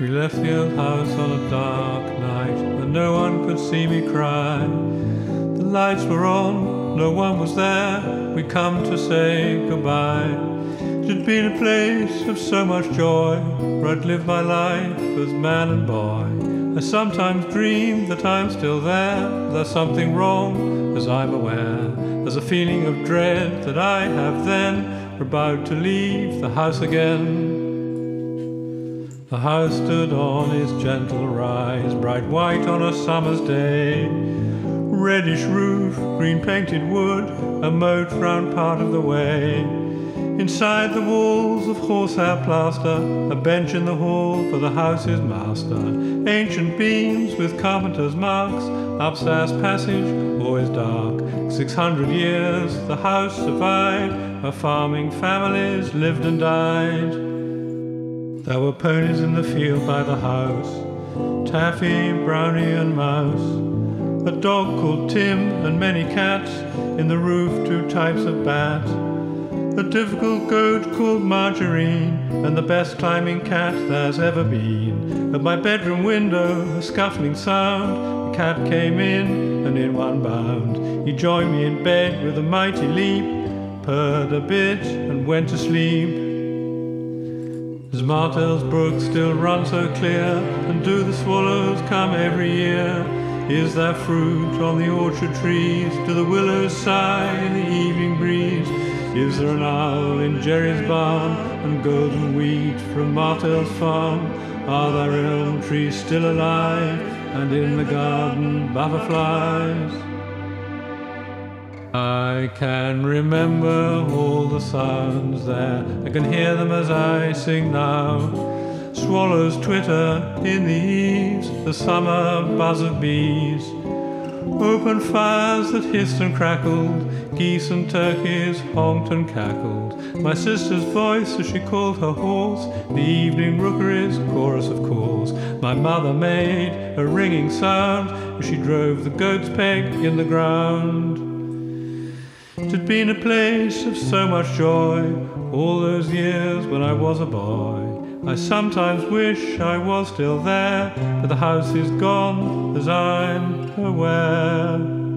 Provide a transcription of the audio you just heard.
We left the old house on a dark night, and no one could see me cry. The lights were on, no one was there. We come to say goodbye. It had been a place of so much joy, where I'd lived my life as man and boy. I sometimes dream that I'm still there. There's something wrong, as I'm aware. There's a feeling of dread that I have then. We're about to leave the house again. The house stood on its gentle rise, bright white on a summer's day. Reddish roof, green painted wood, a moat round part of the way. Inside the walls of horsehair plaster, a bench in the hall for the house's master. Ancient beams with carpenter's marks, upstairs passage, always dark. Six hundred years the house survived, her farming families lived and died. There were ponies in the field by the house, Taffy, Brownie, and Mouse. A dog called Tim, and many cats. In the roof, two types of bats. A difficult goat called Margarine, and the best climbing cat there's ever been. At my bedroom window, a scuffling sound. The cat came in, and in one bound, he joined me in bed with a mighty leap, purred a bit, and went to sleep. Does Martel's brook still run so clear? And do the swallows come every year? Is there fruit on the orchard trees? Do the willows sigh in the evening breeze? Is there an owl in Jerry's barn? And golden wheat from Martel's farm? Are there elm trees still alive? And in the garden butterflies? I can remember all the sounds there. I can hear them as I sing now. Swallows twitter in the eaves, the summer buzz of bees. Open fires that hissed and crackled, geese and turkeys honked and cackled. My sister's voice as she called her horse, the evening rookery's chorus of calls. My mother made a ringing sound as she drove the goat's peg in the ground. It had been a place of so much joy all those years when I was a boy. I sometimes wish I was still there, but the house is gone as I'm aware.